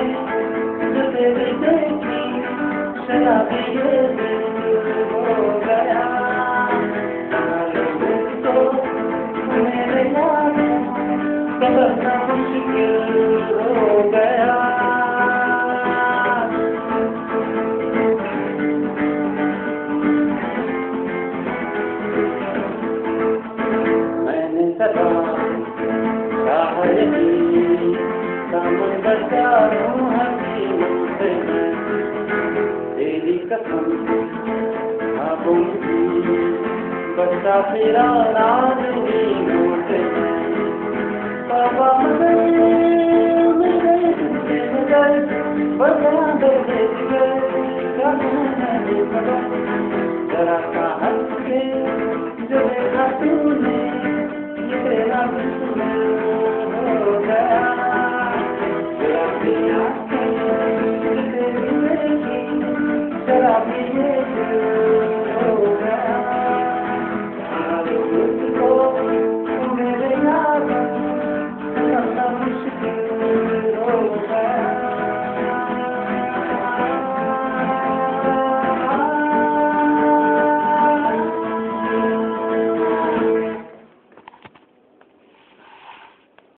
जिसने हो गया तो मेरे नाम कबर मुश्किल हो गया हज़ारों हकीमत तेरी कसम आँखों की बच्चा तेरा राज ही नोट बाबा मदद मेरे मदद बता दर्द गए जरा का हंस के जो देखा तूने ये तेरा